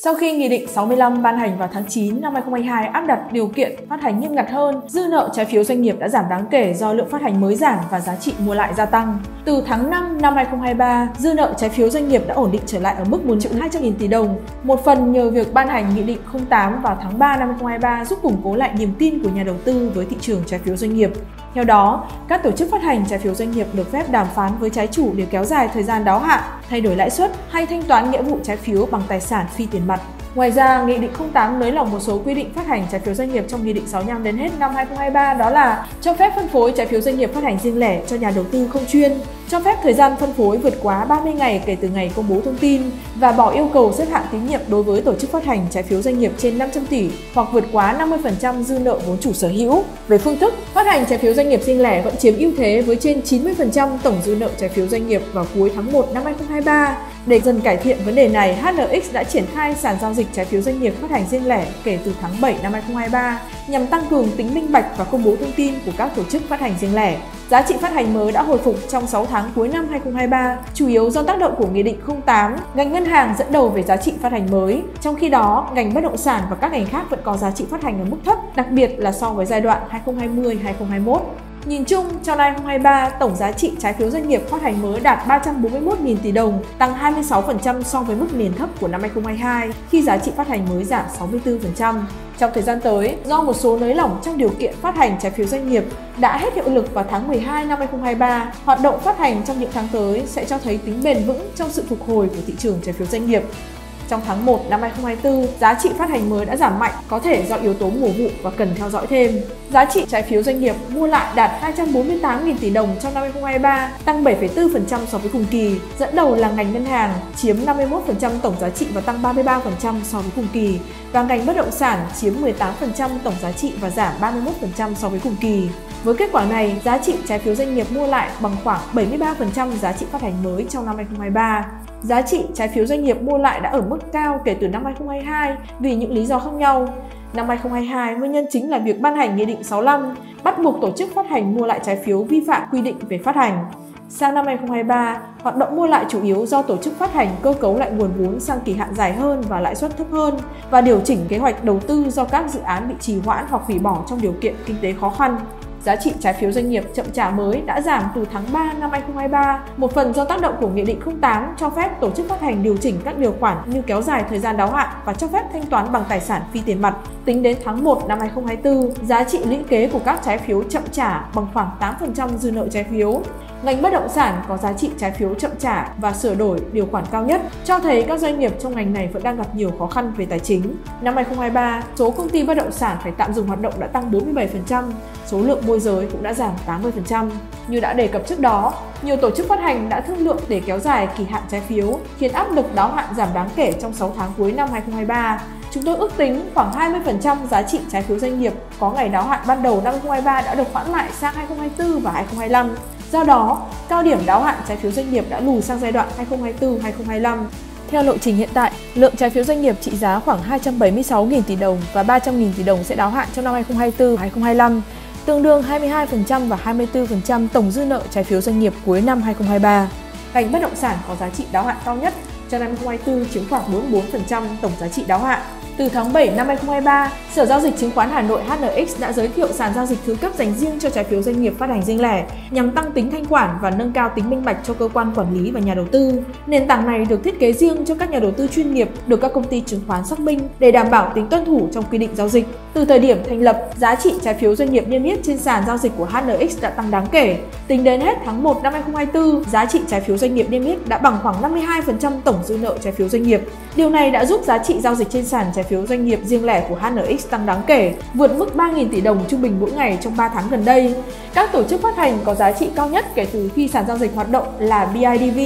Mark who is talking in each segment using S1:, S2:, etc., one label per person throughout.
S1: Sau khi Nghị định 65 ban hành vào tháng 9 năm 2022 áp đặt điều kiện phát hành nghiêm ngặt hơn, dư nợ trái phiếu doanh nghiệp đã giảm đáng kể do lượng phát hành mới giảm và giá trị mua lại gia tăng. Từ tháng 5 năm 2023, dư nợ trái phiếu doanh nghiệp đã ổn định trở lại ở mức 1 triệu 200 nghìn tỷ đồng, một phần nhờ việc ban hành Nghị định 08 vào tháng 3 năm 2023 giúp củng cố lại niềm tin của nhà đầu tư với thị trường trái phiếu doanh nghiệp. Theo đó, các tổ chức phát hành trái phiếu doanh nghiệp được phép đàm phán với trái chủ để kéo dài thời gian đáo hạn, thay đổi lãi suất hay thanh toán nghĩa vụ trái phiếu bằng tài sản phi tiền mặt. Ngoài ra, Nghị định 08 nới lỏng một số quy định phát hành trái phiếu doanh nghiệp trong Nghị định 65 đến hết năm 2023 đó là cho phép phân phối trái phiếu doanh nghiệp phát hành riêng lẻ cho nhà đầu tư không chuyên, cho phép thời gian phân phối vượt quá 30 ngày kể từ ngày công bố thông tin và bỏ yêu cầu xếp hạng tín nhiệm đối với tổ chức phát hành trái phiếu doanh nghiệp trên 500 tỷ hoặc vượt quá 50% dư nợ vốn chủ sở hữu. Về phương thức, phát hành trái phiếu doanh nghiệp riêng lẻ vẫn chiếm ưu thế với trên 90% tổng dư nợ trái phiếu doanh nghiệp vào cuối tháng 1 năm 2023. Để dần cải thiện vấn đề này, HNX đã triển khai sàn giao dịch trái phiếu doanh nghiệp phát hành riêng lẻ kể từ tháng 7 năm 2023 nhằm tăng cường tính minh bạch và công bố thông tin của các tổ chức phát hành riêng lẻ. Giá trị phát hành mới đã hồi phục trong 6 tháng cuối năm 2023, chủ yếu do tác động của Nghị định 08, ngành ngân hàng dẫn đầu về giá trị phát hành mới. Trong khi đó, ngành bất động sản và các ngành khác vẫn có giá trị phát hành ở mức thấp, đặc biệt là so với giai đoạn 2020-2021. Nhìn chung, trong năm 2023, tổng giá trị trái phiếu doanh nghiệp phát hành mới đạt 341.000 tỷ đồng, tăng 26% so với mức nền thấp của năm 2022, khi giá trị phát hành mới giảm 64%. Trong thời gian tới, do một số nới lỏng trong điều kiện phát hành trái phiếu doanh nghiệp đã hết hiệu lực vào tháng 12 năm 2023, hoạt động phát hành trong những tháng tới sẽ cho thấy tính bền vững trong sự phục hồi của thị trường trái phiếu doanh nghiệp. Trong tháng 1 năm 2024, giá trị phát hành mới đã giảm mạnh, có thể do yếu tố mùa vụ và cần theo dõi thêm. Giá trị trái phiếu doanh nghiệp mua lại đạt 248.000 tỷ đồng trong năm 2023, tăng 7,4% so với cùng kỳ. Dẫn đầu là ngành ngân hàng, chiếm 51% tổng giá trị và tăng 33% so với cùng kỳ. Và ngành bất động sản chiếm 18% tổng giá trị và giảm 31% so với cùng kỳ. Với kết quả này, giá trị trái phiếu doanh nghiệp mua lại bằng khoảng 73% giá trị phát hành mới trong năm 2023. Giá trị trái phiếu doanh nghiệp mua lại đã ở mức cao kể từ năm 2022 vì những lý do khác nhau. Năm 2022, nguyên nhân chính là việc ban hành Nghị định 65 bắt buộc tổ chức phát hành mua lại trái phiếu vi phạm quy định về phát hành. Sang năm 2023, hoạt động mua lại chủ yếu do tổ chức phát hành cơ cấu lại nguồn vốn sang kỳ hạn dài hơn và lãi suất thấp hơn và điều chỉnh kế hoạch đầu tư do các dự án bị trì hoãn hoặc hủy bỏ trong điều kiện kinh tế khó khăn. Giá trị trái phiếu doanh nghiệp chậm trả mới đã giảm từ tháng 3 năm 2023, một phần do tác động của Nghị định 08 cho phép tổ chức phát hành điều chỉnh các điều khoản như kéo dài thời gian đáo hạn và cho phép thanh toán bằng tài sản phi tiền mặt. Tính đến tháng 1 năm 2024, giá trị lũy kế của các trái phiếu chậm trả bằng khoảng 8% dư nợ trái phiếu. Ngành bất động sản có giá trị trái phiếu chậm trả và sửa đổi điều khoản cao nhất, cho thấy các doanh nghiệp trong ngành này vẫn đang gặp nhiều khó khăn về tài chính. Năm 2023, số công ty bất động sản phải tạm dừng hoạt động đã tăng 47%, số lượng môi giới cũng đã giảm 80%. Như đã đề cập trước đó, nhiều tổ chức phát hành đã thương lượng để kéo dài kỳ hạn trái phiếu, khiến áp lực đáo hạn giảm đáng kể trong 6 tháng cuối năm 2023. Chúng tôi ước tính khoảng 20% giá trị trái phiếu doanh nghiệp có ngày đáo hạn ban đầu năm 2023 đã được hoãn lại sang 2024 và 2025. Do đó, cao điểm đáo hạn trái phiếu doanh nghiệp đã lùi sang giai đoạn 2024-2025. Theo lộ trình hiện tại, lượng trái phiếu doanh nghiệp trị giá khoảng 276.000 tỷ đồng và 300.000 tỷ đồng sẽ đáo hạn trong năm 2024-2025, tương đương 22% và 24% tổng dư nợ trái phiếu doanh nghiệp cuối năm 2023. Ngành bất động sản có giá trị đáo hạn cao nhất cho năm 2024 chiếm khoảng 44% tổng giá trị đáo hạn. Từ tháng 7 năm 2023, Sở Giao dịch Chứng khoán Hà Nội HNX đã giới thiệu sàn giao dịch thứ cấp dành riêng cho trái phiếu doanh nghiệp phát hành riêng lẻ nhằm tăng tính thanh khoản và nâng cao tính minh bạch cho cơ quan quản lý và nhà đầu tư. Nền tảng này được thiết kế riêng cho các nhà đầu tư chuyên nghiệp được các công ty chứng khoán xác minh để đảm bảo tính tuân thủ trong quy định giao dịch. Từ thời điểm thành lập, giá trị trái phiếu doanh nghiệp niêm yết trên sàn giao dịch của HNX đã tăng đáng kể. Tính đến hết tháng 1 năm 2024, giá trị trái phiếu doanh nghiệp niêm yết đã bằng khoảng 52% tổng dư nợ trái phiếu doanh nghiệp. Điều này đã giúp giá trị giao dịch trên sàn trái phiếu doanh nghiệp riêng lẻ của HNX tăng đáng kể, vượt mức 3.000 tỷ đồng trung bình mỗi ngày trong 3 tháng gần đây. Các tổ chức phát hành có giá trị cao nhất kể từ khi sàn giao dịch hoạt động là BIDV,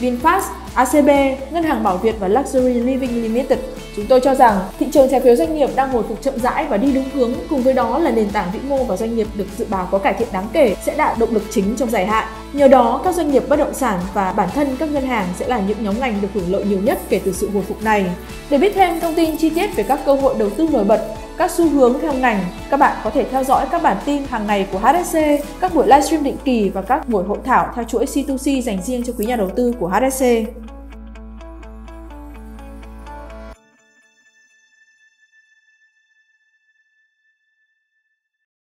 S1: VinFast, ACB, Ngân hàng Bảo Việt và Luxury Living Limited. Chúng tôi cho rằng thị trường trái phiếu doanh nghiệp đang hồi phục chậm rãi và đi đúng hướng, cùng với đó là nền tảng vĩ mô và doanh nghiệp được dự báo có cải thiện đáng kể sẽ đạt động lực chính trong dài hạn. Nhờ đó, các doanh nghiệp bất động sản và bản thân các ngân hàng sẽ là những nhóm ngành được hưởng lợi nhiều nhất kể từ sự hồi phục này. Để biết thêm thông tin chi tiết về các cơ hội đầu tư nổi bật, các xu hướng theo ngành, các bạn có thể theo dõi các bản tin hàng ngày của HSC, các buổi livestream định kỳ và các buổi hội thảo theo chuỗi C2C dành riêng cho quý nhà đầu tư của HSC.